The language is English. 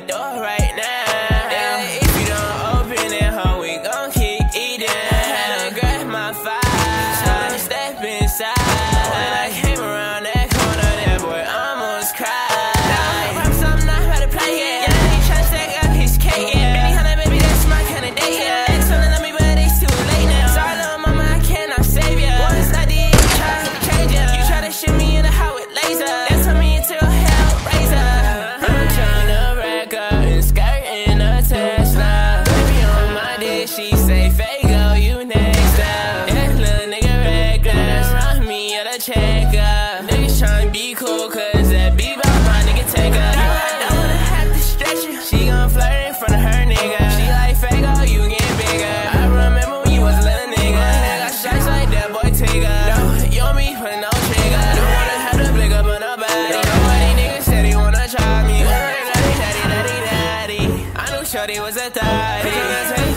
the door. right. Fago, you next up. Yeah, little nigga reckless. Run me at a checkup. Niggas tryna be cool, cause that bebop my nigga take up. No, I don't wanna have to stretch you. She gon' flirt in front of her nigga. She like Fago, you get bigger. I remember when you was a little nigga. I got shots like that boy Tigger. No, you and me putting no trigger. Don't wanna have to blick up on nobody. Nobody said he wanna try me. Daddy, daddy, daddy, daddy. I knew Shorty was a thotty.